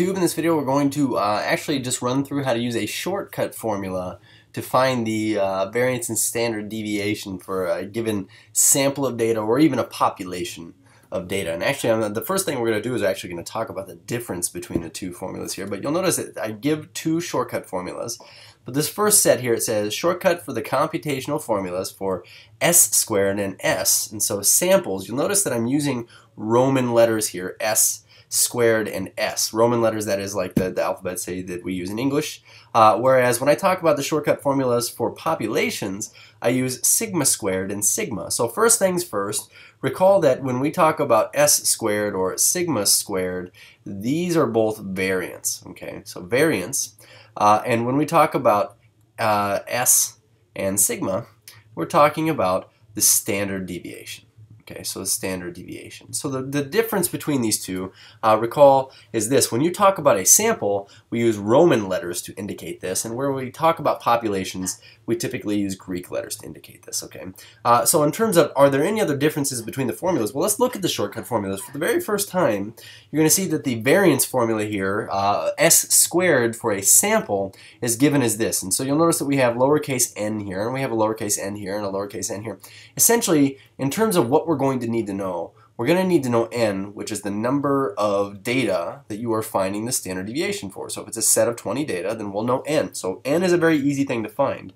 In this video we're going to uh, actually just run through how to use a shortcut formula to find the uh, variance and standard deviation for a given sample of data or even a population of data. And actually the first thing we're going to do is actually going to talk about the difference between the two formulas here. But you'll notice that I give two shortcut formulas. But this first set here it says shortcut for the computational formulas for s squared and s. And so samples, you'll notice that I'm using Roman letters here, s squared, and S. Roman letters, that is like the, the alphabet, say, that we use in English. Uh, whereas when I talk about the shortcut formulas for populations, I use sigma squared and sigma. So first things first, recall that when we talk about S squared or sigma squared, these are both variance, okay? So variance. Uh, and when we talk about uh, S and sigma, we're talking about the standard deviation. Okay, so the standard deviation. So the, the difference between these two, uh, recall, is this. When you talk about a sample, we use Roman letters to indicate this, and where we talk about populations, we typically use Greek letters to indicate this, okay? Uh, so in terms of, are there any other differences between the formulas? Well, let's look at the shortcut formulas. For the very first time, you're going to see that the variance formula here, uh, s squared for a sample, is given as this. And so you'll notice that we have lowercase n here, and we have a lowercase n here, and a lowercase n here. Essentially, in terms of what we're going to need to know, we're going to need to know n, which is the number of data that you are finding the standard deviation for. So if it's a set of 20 data, then we'll know n. So n is a very easy thing to find.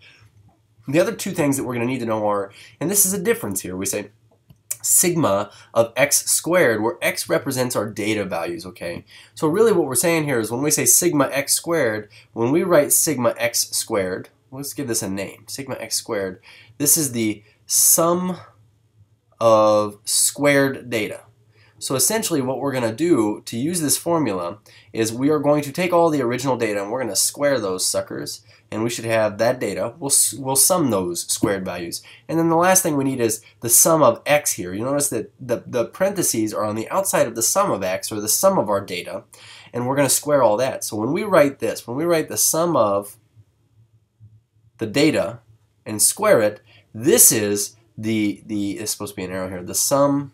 The other two things that we're going to need to know are, and this is a difference here, we say sigma of x squared, where x represents our data values, okay? So really what we're saying here is when we say sigma x squared, when we write sigma x squared, let's give this a name, sigma x squared, this is the sum of squared data. So essentially what we're going to do to use this formula is we are going to take all the original data and we're going to square those suckers and we should have that data. We'll, we'll sum those squared values. And then the last thing we need is the sum of x here. You notice that the, the parentheses are on the outside of the sum of x or the sum of our data and we're going to square all that. So when we write this, when we write the sum of the data and square it, this is the, the, it's supposed to be an arrow here, the sum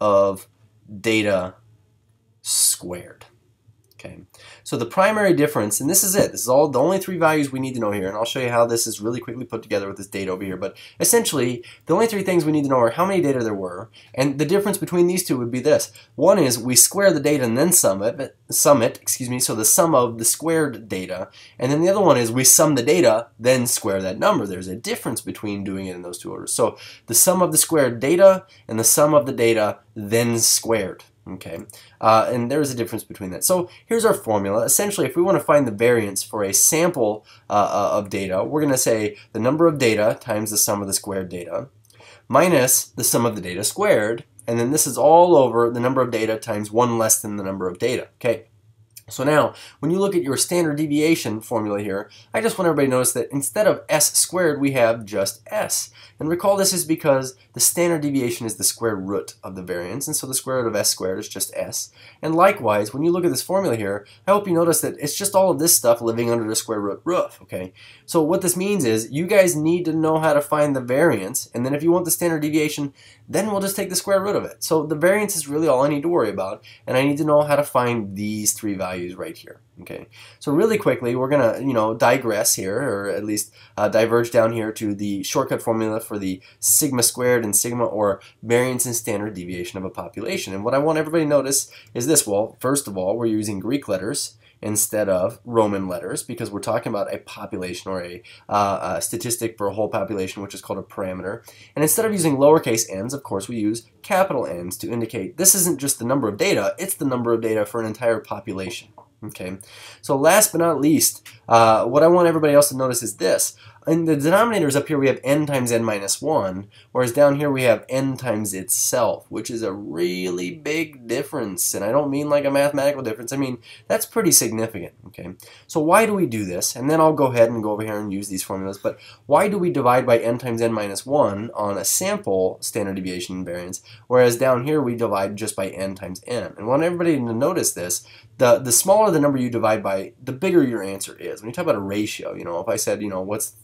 of data squared. Okay, so the primary difference, and this is it, this is all the only three values we need to know here, and I'll show you how this is really quickly put together with this data over here, but essentially, the only three things we need to know are how many data there were, and the difference between these two would be this. One is we square the data and then sum it, sum it, excuse me, so the sum of the squared data, and then the other one is we sum the data, then square that number. There's a difference between doing it in those two orders. So the sum of the squared data and the sum of the data, then squared. Okay, uh, and there's a difference between that. So here's our formula. Essentially, if we want to find the variance for a sample uh, uh of data, we're going to say the number of data times the sum of the squared data minus the sum of the data squared, and then this is all over the number of data times 1 less than the number of data. Okay, so now, when you look at your standard deviation formula here, I just want everybody to notice that instead of s squared, we have just s. And recall this is because the standard deviation is the square root of the variance, and so the square root of s squared is just s. And likewise, when you look at this formula here, I hope you notice that it's just all of this stuff living under the square root roof, okay? So what this means is you guys need to know how to find the variance, and then if you want the standard deviation, then we'll just take the square root of it. So the variance is really all I need to worry about, and I need to know how to find these three values right here. Okay, so really quickly, we're gonna you know digress here, or at least uh, diverge down here to the shortcut formula for the sigma squared and sigma, or variance and standard deviation of a population. And what I want everybody to notice is this. Well, first of all, we're using Greek letters instead of Roman letters because we're talking about a population or a, uh, a, statistic for a whole population, which is called a parameter. And instead of using lowercase n's, of course, we use capital N's to indicate this isn't just the number of data, it's the number of data for an entire population. Okay, so last but not least, uh, what I want everybody else to notice is this in the denominators up here we have n times n minus 1, whereas down here we have n times itself, which is a really big difference. And I don't mean like a mathematical difference, I mean that's pretty significant. Okay, So why do we do this? And then I'll go ahead and go over here and use these formulas, but why do we divide by n times n minus 1 on a sample standard deviation variance, whereas down here we divide just by n times n? And I want everybody to notice this, the, the smaller the number you divide by, the bigger your answer is. When you talk about a ratio, you know, if I said, you know, what's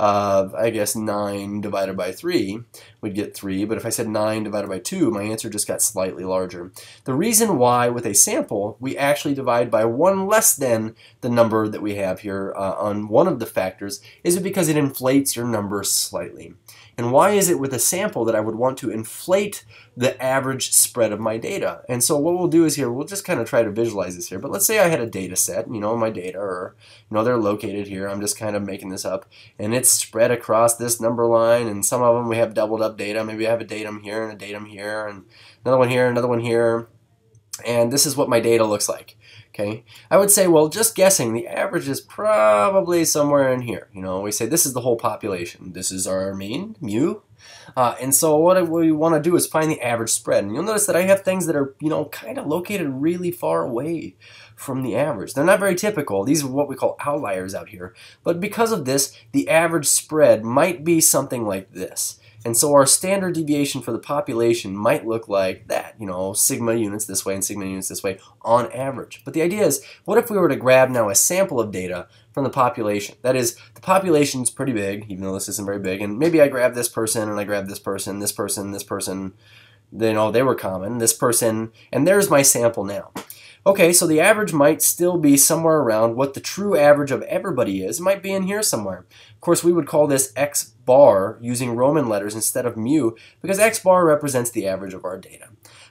of, I guess, 9 divided by 3, we'd get 3. But if I said 9 divided by 2, my answer just got slightly larger. The reason why with a sample, we actually divide by 1 less than the number that we have here uh, on one of the factors is because it inflates your number slightly. And why is it with a sample that I would want to inflate the average spread of my data? And so what we'll do is here, we'll just kind of try to visualize this here. But let's say I had a data set, you know, my data, or, you know, they're located here. I'm just kind of making this up. And it's spread across this number line. And some of them we have doubled up data. Maybe I have a datum here and a datum here and another one here, another one here. And this is what my data looks like. Okay, I would say, well, just guessing, the average is probably somewhere in here. You know, we say this is the whole population. This is our mean, mu. Uh, and so what we want to do is find the average spread. And you'll notice that I have things that are, you know, kind of located really far away from the average. They're not very typical. These are what we call outliers out here. But because of this, the average spread might be something like this. And so our standard deviation for the population might look like that, you know, sigma units this way and sigma units this way on average. But the idea is, what if we were to grab now a sample of data from the population? That is, the population's pretty big, even though this isn't very big, and maybe I grab this person and I grab this person, this person, this person, you oh, know, they were common, this person, and there's my sample now. Okay, so the average might still be somewhere around what the true average of everybody is. It might be in here somewhere. Of course, we would call this x bar using Roman letters instead of mu because x bar represents the average of our data.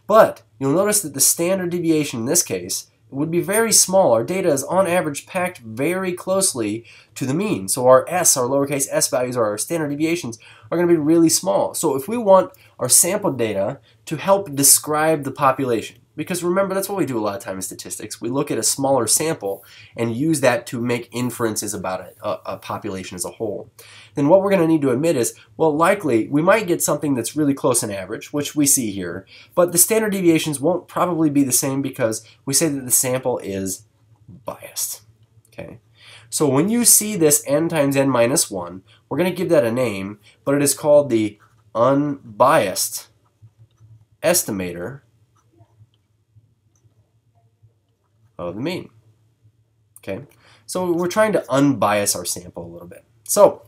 But you'll notice that the standard deviation in this case would be very small. Our data is on average packed very closely to the mean. So our s, our lowercase s values, or our standard deviations are going to be really small. So if we want our sample data to help describe the population, because remember, that's what we do a lot of time in statistics. We look at a smaller sample and use that to make inferences about a, a population as a whole. Then what we're going to need to admit is, well, likely we might get something that's really close in average, which we see here, but the standard deviations won't probably be the same because we say that the sample is biased. Okay. So when you see this n times n minus 1, we're going to give that a name, but it is called the unbiased estimator of the mean. Okay, so we're trying to unbias our sample a little bit. So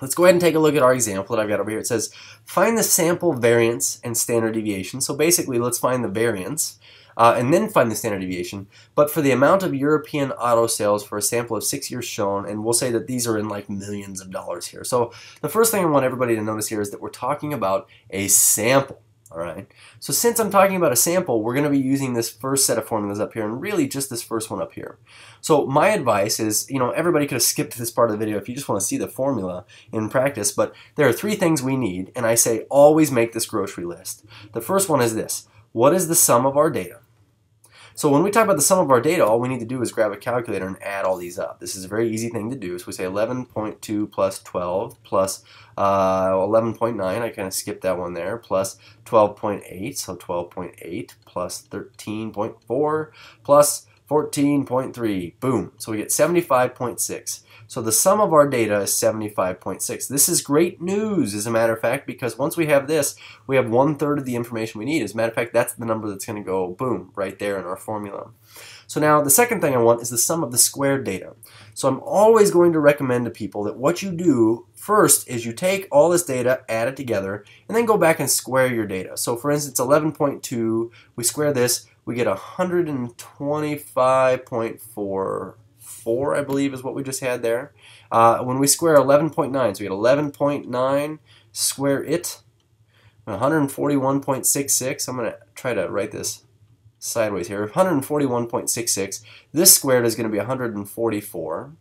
let's go ahead and take a look at our example that I've got over here. It says find the sample variance and standard deviation. So basically, let's find the variance. Uh, and then find the standard deviation. But for the amount of European auto sales for a sample of six years shown, and we'll say that these are in like millions of dollars here. So the first thing I want everybody to notice here is that we're talking about a sample. All right. So since I'm talking about a sample, we're going to be using this first set of formulas up here and really just this first one up here. So my advice is, you know, everybody could have skipped this part of the video if you just want to see the formula in practice, but there are three things we need, and I say always make this grocery list. The first one is this. What is the sum of our data? So when we talk about the sum of our data, all we need to do is grab a calculator and add all these up. This is a very easy thing to do. So we say 11.2 plus 12 plus uh, 11.9, I kind of skipped that one there, plus 12.8, so 12.8 plus 13.4 plus 14.3. Boom. So we get 75.6. So the sum of our data is 75.6. This is great news, as a matter of fact, because once we have this, we have one third of the information we need. As a matter of fact, that's the number that's going to go, boom, right there in our formula. So now the second thing I want is the sum of the squared data. So I'm always going to recommend to people that what you do first is you take all this data, add it together, and then go back and square your data. So for instance, 11.2, we square this, we get 125.44, I believe, is what we just had there. Uh, when we square 11.9, so we get 11.9, square it, 141.66. I'm going to try to write this sideways here. 141.66. This squared is going to be 144.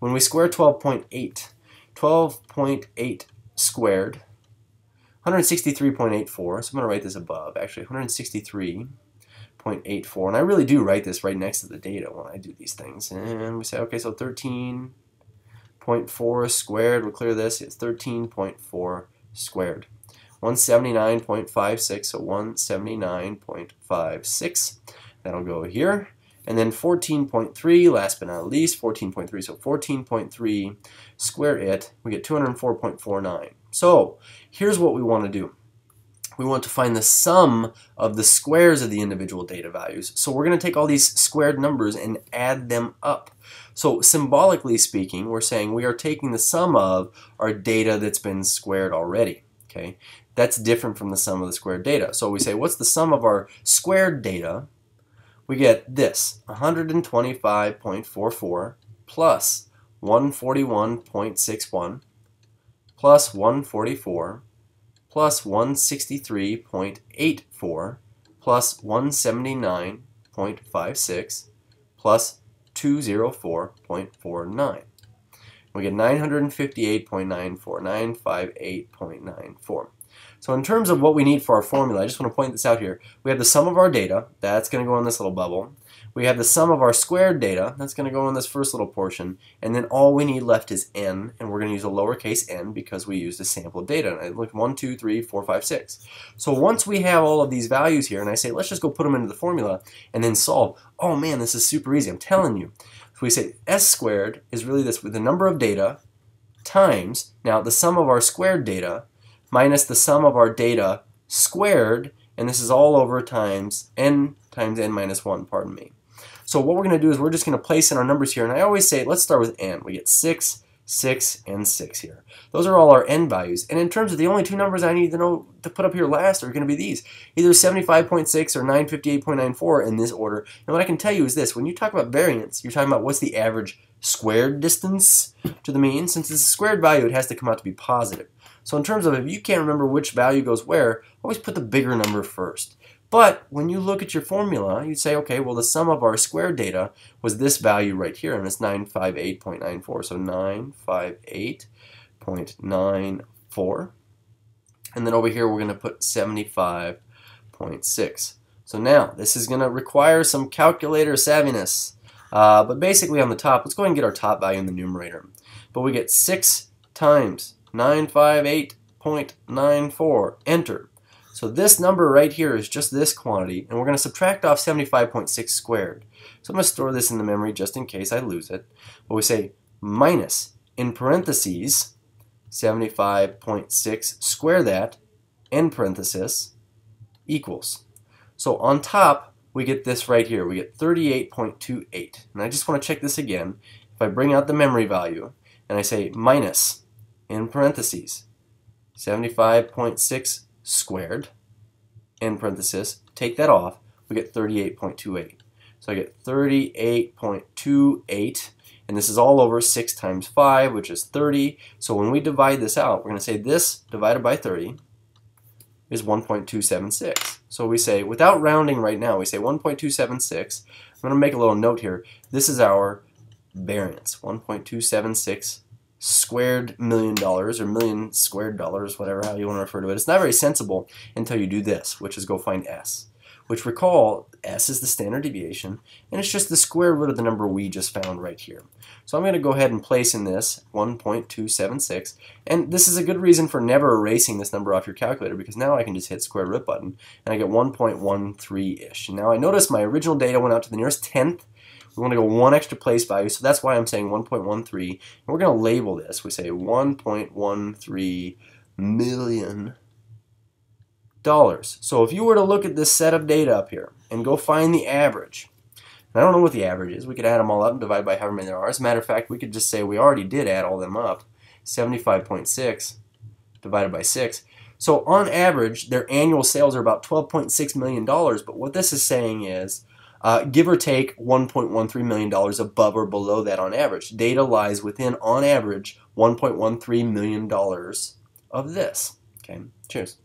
When we square 12.8, 12.8 squared, 163.84. So I'm going to write this above, actually, 163. 0.84. And I really do write this right next to the data when I do these things. And we say, okay, so 13.4 squared, we'll clear this, it's 13.4 squared. 179.56, so 179.56. That'll go here. And then 14.3, last but not least, 14.3, so 14.3, square it, we get 204.49. So here's what we want to do. We want to find the sum of the squares of the individual data values. So we're going to take all these squared numbers and add them up. So symbolically speaking, we're saying we are taking the sum of our data that's been squared already. Okay, That's different from the sum of the squared data. So we say, what's the sum of our squared data? We get this, 125.44 plus 141.61 plus 144 plus 163.84 plus 179.56 plus 204.49. We get 958.94, 958.94. So in terms of what we need for our formula, I just want to point this out here. We have the sum of our data, that's going to go in this little bubble. We have the sum of our squared data, that's going to go in this first little portion, and then all we need left is n, and we're going to use a lowercase n because we used a sample data. And I look 1, 2, 3, 4, 5, 6. So once we have all of these values here, and I say, let's just go put them into the formula and then solve, oh man, this is super easy, I'm telling you. So we say s squared is really this with the number of data times, now the sum of our squared data minus the sum of our data squared, and this is all over times n times n minus 1, pardon me. So what we're going to do is we're just going to place in our numbers here, and I always say, let's start with n. We get 6, 6, and 6 here. Those are all our n values. And in terms of the only two numbers I need to know to put up here last are going to be these. Either 75.6 or 958.94 in this order. And what I can tell you is this. When you talk about variance, you're talking about what's the average squared distance to the mean. Since it's a squared value, it has to come out to be positive. So in terms of if you can't remember which value goes where, always put the bigger number first. But when you look at your formula, you'd say, okay, well, the sum of our squared data was this value right here, and it's 958.94. So 958.94. And then over here, we're going to put 75.6. So now, this is going to require some calculator savviness. Uh, but basically on the top, let's go ahead and get our top value in the numerator. But we get 6 times 958.94. Enter. So this number right here is just this quantity, and we're going to subtract off 75.6 squared. So I'm going to store this in the memory just in case I lose it. But we say minus, in parentheses, 75.6, square that, in parenthesis, equals. So on top, we get this right here. We get 38.28. And I just want to check this again. If I bring out the memory value, and I say minus, in parentheses, 75.6 squared, in parentheses, take that off, we get 38.28. So I get 38.28, and this is all over 6 times 5, which is 30. So when we divide this out, we're going to say this divided by 30 is 1.276. So we say, without rounding right now, we say 1.276. I'm going to make a little note here. This is our variance, 1.276 squared million dollars or million squared dollars, whatever how you want to refer to it. It's not very sensible until you do this, which is go find s. Which recall, s is the standard deviation, and it's just the square root of the number we just found right here. So I'm going to go ahead and place in this 1.276, and this is a good reason for never erasing this number off your calculator because now I can just hit square root button, and I get 1.13-ish. Now I notice my original data went out to the nearest tenth, we want to go one extra place value, so that's why I'm saying 1.13. And we're going to label this. We say 1.13 million dollars. So if you were to look at this set of data up here and go find the average, I don't know what the average is. We could add them all up and divide by however many there are. As a matter of fact, we could just say we already did add all them up. 75.6 divided by 6. So on average, their annual sales are about $12.6 million. But what this is saying is uh, give or take $1.13 million above or below that on average. Data lies within, on average, $1.13 million of this. Okay, cheers.